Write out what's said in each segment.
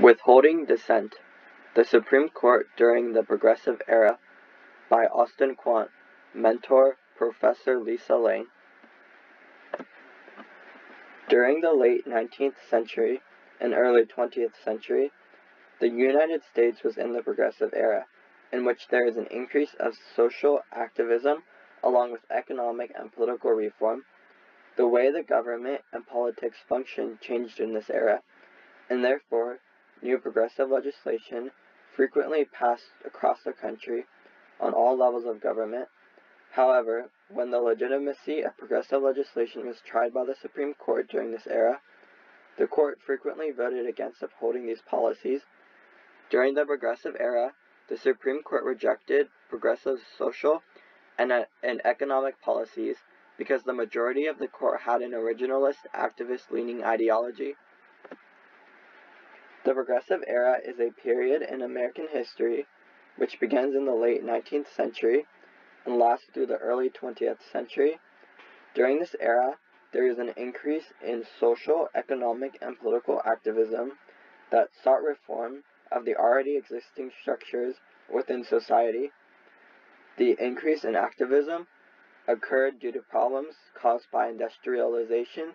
Withholding Dissent The Supreme Court During the Progressive Era by Austin Quandt Mentor Professor Lisa Lang During the late 19th century and early 20th century, the United States was in the Progressive Era, in which there is an increase of social activism along with economic and political reform. The way the government and politics function changed in this era, and therefore new progressive legislation frequently passed across the country on all levels of government. However, when the legitimacy of progressive legislation was tried by the Supreme Court during this era, the court frequently voted against upholding these policies. During the progressive era, the Supreme Court rejected progressive social and, uh, and economic policies because the majority of the court had an originalist, activist leaning ideology. The Progressive Era is a period in American history which begins in the late 19th century and lasts through the early 20th century. During this era, there is an increase in social, economic, and political activism that sought reform of the already existing structures within society. The increase in activism occurred due to problems caused by industrialization,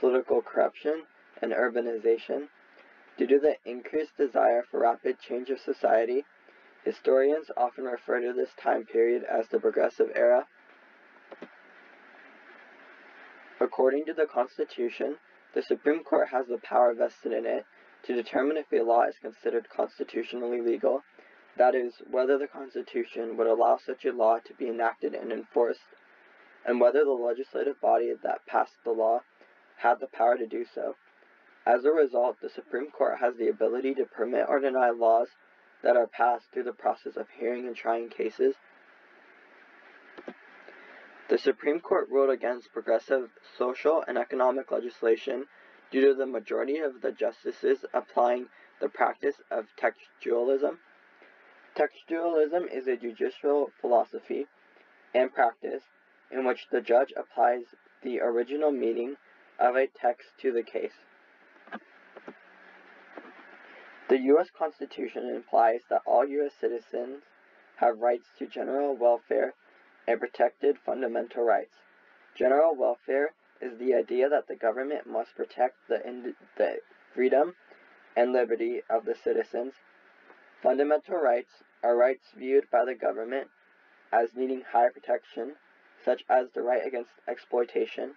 political corruption, and urbanization. Due to the increased desire for rapid change of society, historians often refer to this time period as the Progressive Era. According to the Constitution, the Supreme Court has the power vested in it to determine if a law is considered constitutionally legal, that is, whether the Constitution would allow such a law to be enacted and enforced, and whether the legislative body that passed the law had the power to do so. As a result, the Supreme Court has the ability to permit or deny laws that are passed through the process of hearing and trying cases. The Supreme Court ruled against progressive social and economic legislation due to the majority of the justices applying the practice of textualism. Textualism is a judicial philosophy and practice in which the judge applies the original meaning of a text to the case. The U.S. Constitution implies that all U.S. citizens have rights to general welfare and protected fundamental rights. General welfare is the idea that the government must protect the, the freedom and liberty of the citizens. Fundamental rights are rights viewed by the government as needing higher protection, such as the right against exploitation.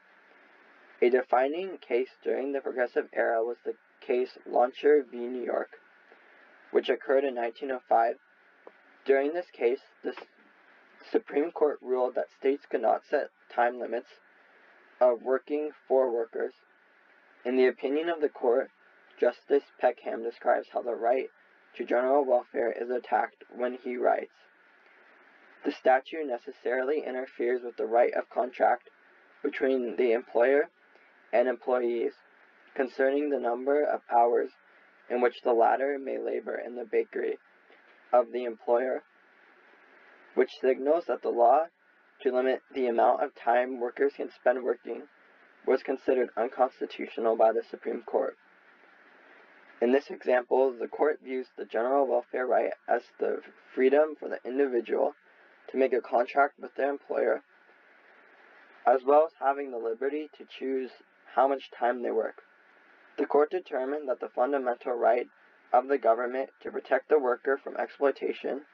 A defining case during the Progressive Era was the case Lochner v. New York which occurred in 1905. During this case, the Supreme Court ruled that states could not set time limits of working for workers. In the opinion of the court, Justice Peckham describes how the right to general welfare is attacked when he writes, The statute necessarily interferes with the right of contract between the employer and employees concerning the number of hours in which the latter may labor in the bakery of the employer, which signals that the law to limit the amount of time workers can spend working was considered unconstitutional by the Supreme Court. In this example, the court views the general welfare right as the freedom for the individual to make a contract with their employer, as well as having the liberty to choose how much time they work. The court determined that the fundamental right of the government to protect the worker from exploitation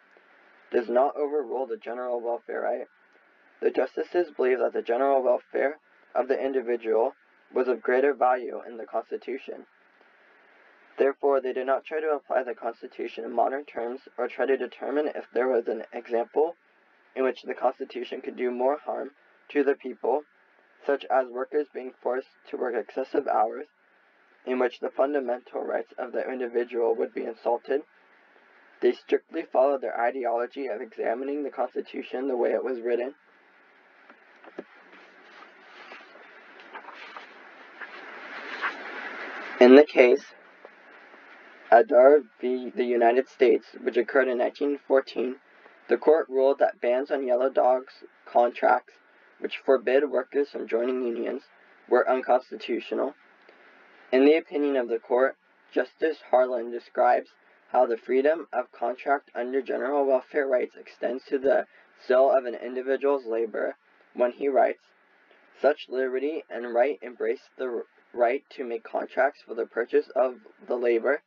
does not overrule the general welfare right. The justices believe that the general welfare of the individual was of greater value in the Constitution. Therefore, they did not try to apply the Constitution in modern terms or try to determine if there was an example in which the Constitution could do more harm to the people, such as workers being forced to work excessive hours in which the fundamental rights of the individual would be insulted. They strictly followed their ideology of examining the Constitution the way it was written. In the case Adair v. the United States, which occurred in 1914, the court ruled that bans on yellow dogs contracts, which forbid workers from joining unions, were unconstitutional. In the opinion of the court, Justice Harlan describes how the freedom of contract under general welfare rights extends to the sale of an individual's labor when he writes, Such liberty and right embrace the right to make contracts for the purchase of the labor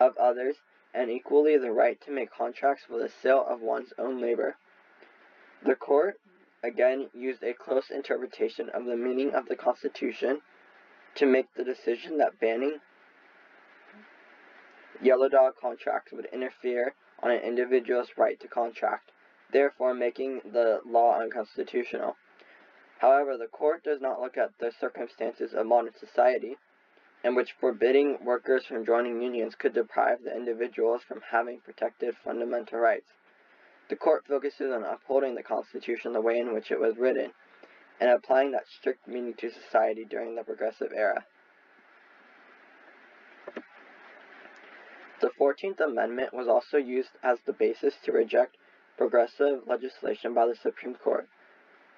of others and equally the right to make contracts for the sale of one's own labor. The court again used a close interpretation of the meaning of the Constitution to make the decision that banning yellow dog contracts would interfere on an individual's right to contract, therefore making the law unconstitutional. However, the court does not look at the circumstances of modern society in which forbidding workers from joining unions could deprive the individuals from having protected fundamental rights. The court focuses on upholding the Constitution the way in which it was written, and applying that strict meaning to society during the Progressive Era. The Fourteenth Amendment was also used as the basis to reject progressive legislation by the Supreme Court.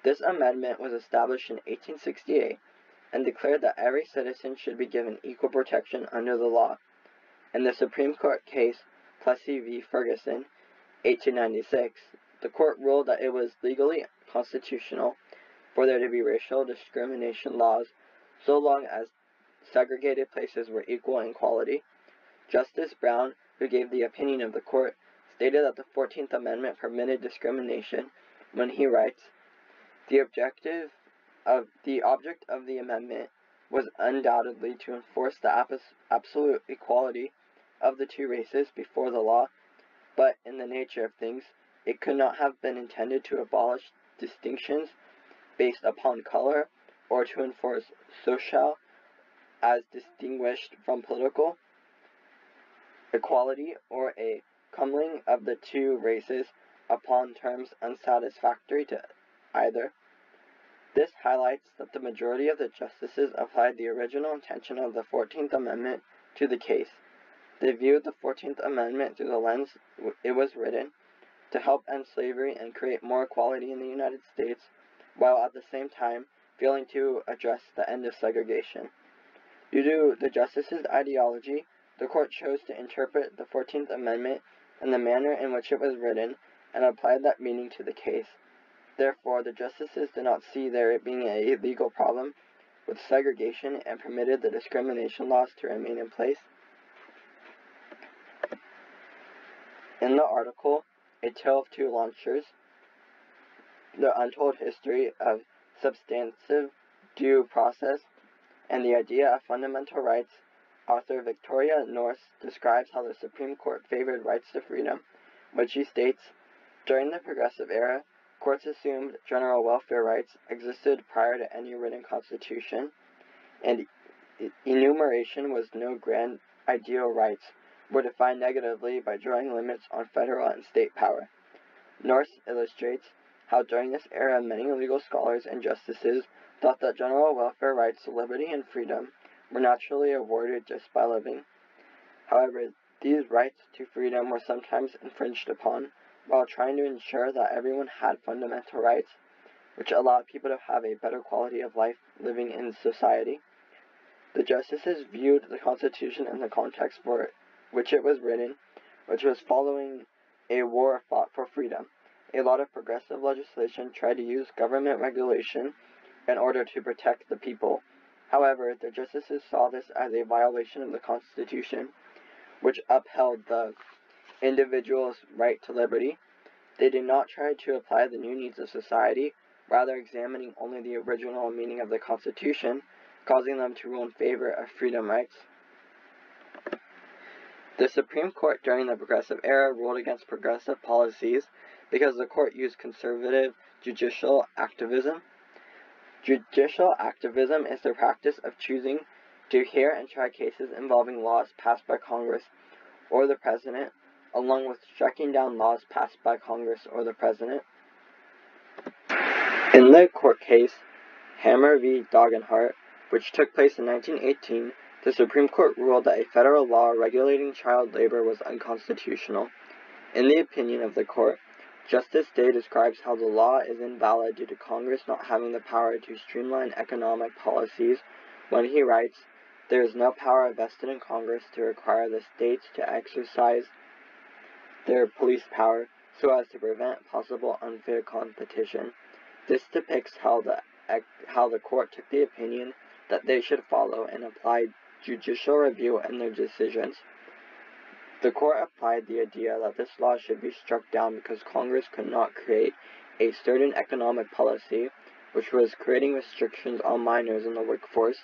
This amendment was established in 1868 and declared that every citizen should be given equal protection under the law. In the Supreme Court case Plessy v. Ferguson, 1896, the court ruled that it was legally constitutional for there to be racial discrimination laws so long as segregated places were equal in quality. Justice Brown, who gave the opinion of the court, stated that the 14th Amendment permitted discrimination when he writes, The objective of the object of the amendment was undoubtedly to enforce the absolute equality of the two races before the law, but in the nature of things, it could not have been intended to abolish distinctions based upon color or to enforce social as distinguished from political equality or a commingling of the two races upon terms unsatisfactory to either. This highlights that the majority of the justices applied the original intention of the Fourteenth Amendment to the case. They viewed the Fourteenth Amendment through the lens it was written to help end slavery and create more equality in the United States, while at the same time failing to address the end of segregation. Due to the justices' ideology, the court chose to interpret the Fourteenth Amendment in the manner in which it was written and applied that meaning to the case. Therefore, the justices did not see there being a legal problem with segregation and permitted the discrimination laws to remain in place. In the article, A Tale of Two Lochners, the untold history of substantive due process and the idea of fundamental rights, author Victoria North describes how the Supreme Court favored rights to freedom, which she states, during the Progressive Era, Courts assumed general welfare rights existed prior to any written constitution, and enumeration was no grand ideal rights were defined negatively by drawing limits on federal and state power. North illustrates how during this era many legal scholars and justices thought that general welfare rights liberty and freedom were naturally awarded just by living. However, these rights to freedom were sometimes infringed upon while trying to ensure that everyone had fundamental rights, which allowed people to have a better quality of life living in society. The justices viewed the Constitution in the context for which it was written, which was following a war fought for freedom. A lot of progressive legislation tried to use government regulation in order to protect the people. However, the justices saw this as a violation of the Constitution, which upheld the individual's right to liberty. They did not try to apply the new needs of society, rather examining only the original meaning of the Constitution, causing them to rule in favor of freedom rights. The Supreme Court during the Progressive Era ruled against progressive policies because the court used conservative judicial activism. Judicial activism is the practice of choosing to hear and try cases involving laws passed by Congress or the President along with striking down laws passed by Congress or the President. In the court case, Hammer v. Dagenhart, which took place in 1918, the Supreme Court ruled that a federal law regulating child labor was unconstitutional. In the opinion of the court, Justice Day describes how the law is invalid due to Congress not having the power to streamline economic policies when he writes, there is no power vested in Congress to require the states to exercise their police power so as to prevent possible unfair competition. This depicts how the how the court took the opinion that they should follow and apply judicial review and their decisions. The court applied the idea that this law should be struck down because Congress could not create a certain economic policy which was creating restrictions on minors in the workforce,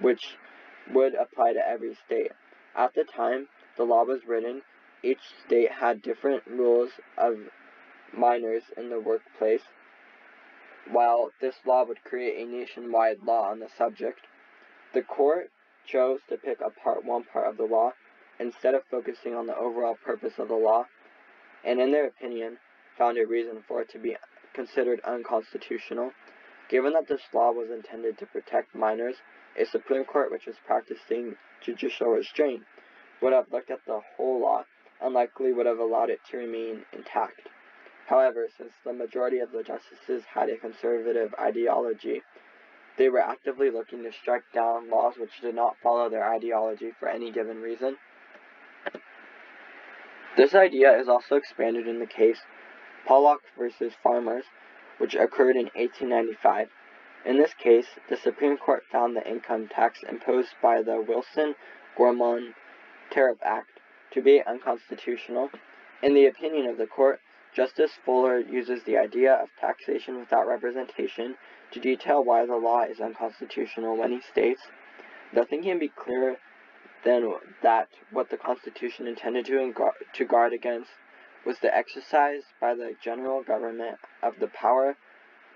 which would apply to every state. At the time the law was written, each state had different rules of minors in the workplace, while this law would create a nationwide law on the subject. The court chose to pick apart one part of the law instead of focusing on the overall purpose of the law, and in their opinion, found a reason for it to be considered unconstitutional. Given that this law was intended to protect minors, a Supreme Court which was practicing judicial restraint would have looked at the whole law and likely would have allowed it to remain intact. However, since the majority of the justices had a conservative ideology, they were actively looking to strike down laws which did not follow their ideology for any given reason. This idea is also expanded in the case Pollock versus Farmers, which occurred in 1895. In this case, the Supreme Court found the income tax imposed by the Wilson-Gorman Tariff Act to be unconstitutional. In the opinion of the court, Justice Fuller uses the idea of taxation without representation to detail why the law is unconstitutional when he states, Nothing can be clearer than that what the Constitution intended to, to guard against was the exercise by the general government of the power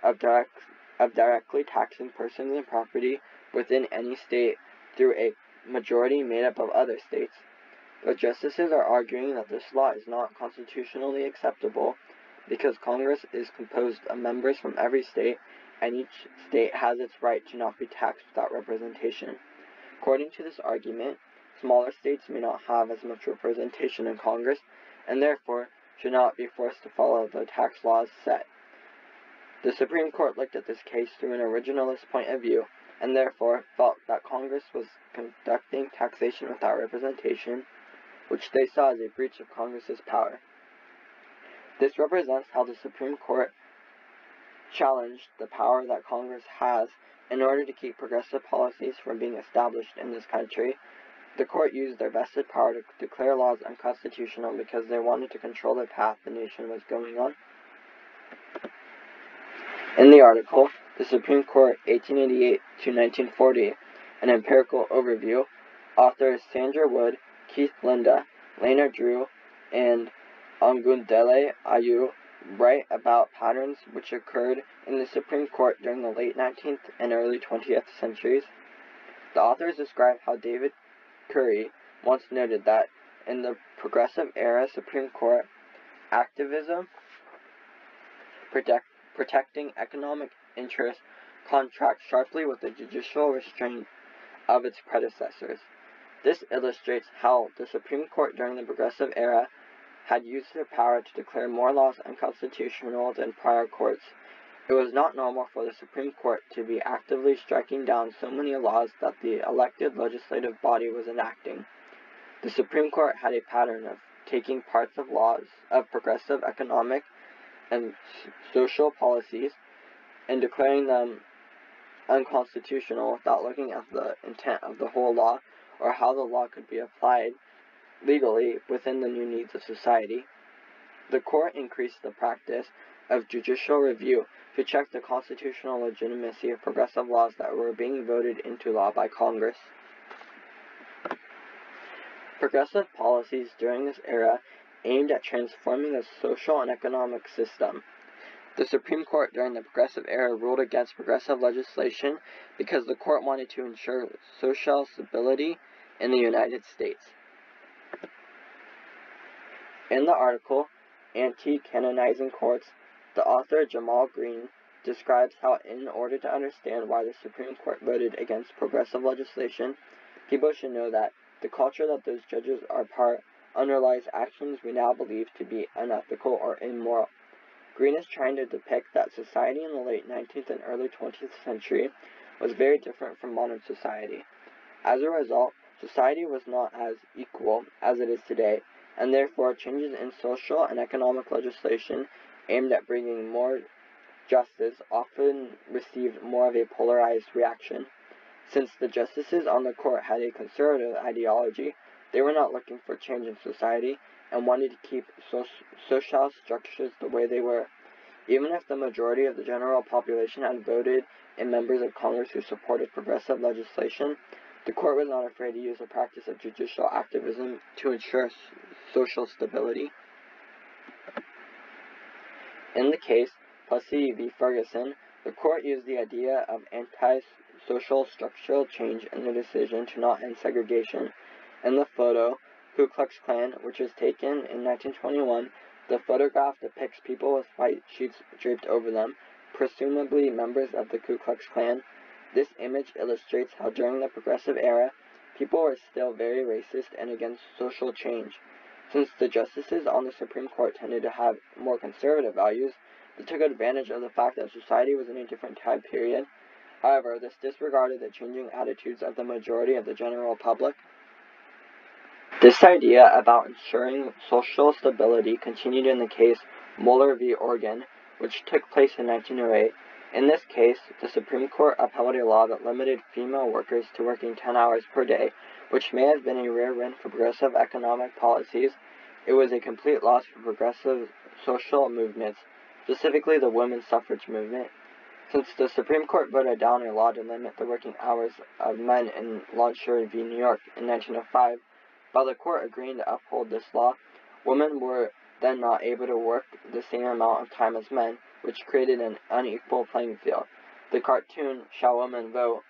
of, direct, of directly taxing persons and property within any state through a majority made up of other states. The justices are arguing that this law is not constitutionally acceptable because Congress is composed of members from every state and each state has its right to not be taxed without representation. According to this argument, smaller states may not have as much representation in Congress and therefore should not be forced to follow the tax laws set. The Supreme Court looked at this case through an originalist point of view and therefore felt that Congress was conducting taxation without representation which they saw as a breach of Congress's power. This represents how the Supreme Court challenged the power that Congress has in order to keep progressive policies from being established in this country. The court used their vested power to declare laws unconstitutional because they wanted to control the path the nation was going on. In the article, The Supreme Court 1888 to 1940, an empirical overview, authors Sandra Wood Keith Linda, Lena Drew, and Ogundele Ayu write about patterns which occurred in the Supreme Court during the late 19th and early 20th centuries. The authors describe how David Currie once noted that in the Progressive Era Supreme Court, activism protect, protecting economic interests contrasts sharply with the judicial restraint of its predecessors. This illustrates how the Supreme Court during the Progressive Era had used their power to declare more laws unconstitutional than prior courts. It was not normal for the Supreme Court to be actively striking down so many laws that the elected legislative body was enacting. The Supreme Court had a pattern of taking parts of laws of progressive economic and social policies and declaring them unconstitutional without looking at the intent of the whole law or how the law could be applied legally within the new needs of society. The court increased the practice of judicial review to check the constitutional legitimacy of progressive laws that were being voted into law by Congress. Progressive policies during this era aimed at transforming the social and economic system. The Supreme Court during the Progressive era ruled against progressive legislation because the court wanted to ensure social stability in the United States. In the article, Anti-Canonizing Courts, the author Jamal Greene describes how in order to understand why the Supreme Court voted against progressive legislation, people should know that the culture that those judges are part underlies actions we now believe to be unethical or immoral. Greene is trying to depict that society in the late 19th and early 20th century was very different from modern society. As a result, society was not as equal as it is today, and therefore changes in social and economic legislation aimed at bringing more justice often received more of a polarized reaction. Since the justices on the court had a conservative ideology, they were not looking for change in society and wanted to keep so social structures the way they were. Even if the majority of the general population had voted in members of Congress who supported progressive legislation, the court was not afraid to use the practice of judicial activism to ensure social stability. In the case Plessy v. Ferguson, the court used the idea of anti-social structural change in the decision to not end segregation. In the photo, Ku Klux Klan, which was taken in 1921, the photograph depicts people with white sheets draped over them, presumably members of the Ku Klux Klan. This image illustrates how during the Progressive Era, people were still very racist and against social change. Since the justices on the Supreme Court tended to have more conservative values, they took advantage of the fact that society was in a different time period. However, this disregarded the changing attitudes of the majority of the general public. This idea about ensuring social stability continued in the case Muller v. Oregon, which took place in 1908. In this case, the Supreme Court upheld a law that limited female workers to working 10 hours per day, which may have been a rare win for progressive economic policies. It was a complete loss for progressive social movements, specifically the women's suffrage movement. Since the Supreme Court voted down a law to limit the working hours of men in Lochner v. New York in 1905, by the court agreeing to uphold this law, women were then not able to work the same amount of time as men, which created an unequal playing field. The cartoon Shall Women Vote,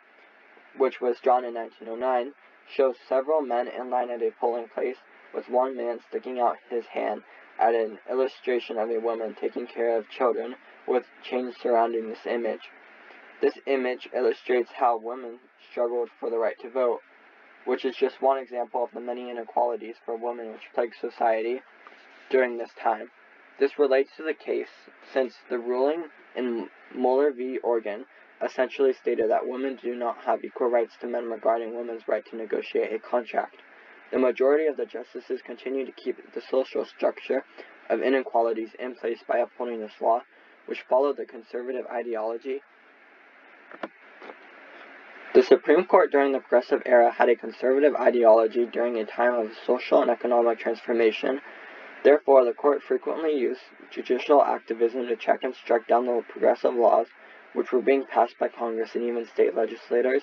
which was drawn in 1909, shows several men in line at a polling place, with one man sticking out his hand at an illustration of a woman taking care of children, with change surrounding this image. This image illustrates how women struggled for the right to vote, which is just one example of the many inequalities for women which plague society during this time. This relates to the case since the ruling in Muller v. Oregon essentially stated that women do not have equal rights to men regarding women's right to negotiate a contract. The majority of the justices continue to keep the social structure of inequalities in place by upholding this law, which followed the conservative ideology the Supreme Court during the Progressive Era had a conservative ideology during a time of social and economic transformation. Therefore, the court frequently used judicial activism to check and strike down the progressive laws which were being passed by Congress and even state legislators.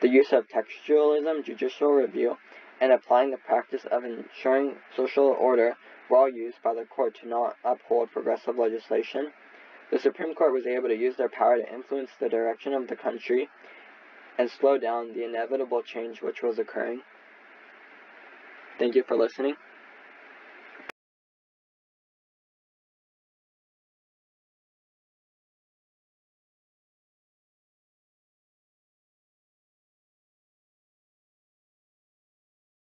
The use of textualism, judicial review, and applying the practice of ensuring social order were all used by the court to not uphold progressive legislation. The Supreme Court was able to use their power to influence the direction of the country and slow down the inevitable change which was occurring. Thank you for listening.